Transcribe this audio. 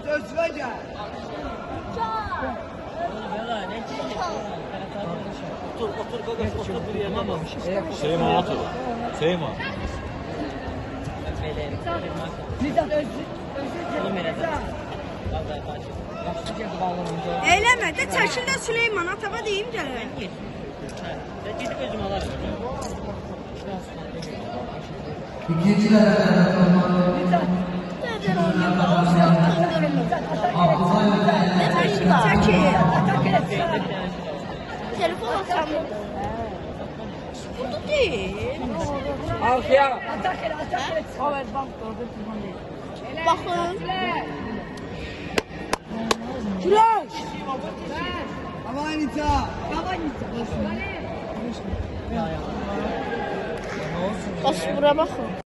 Özüne gel. Otur, otur, gagas, otur bir yerine bak. Seyma otur. Seyma. Özü. Eləmə də çəkil də Süleyman atama deyim gələr. Gidip özüm alayım. Et. Evet bak orada telefon değil. Baxın. Güneş. Aman Nicat. Aman Nicat. Bax bura baxın.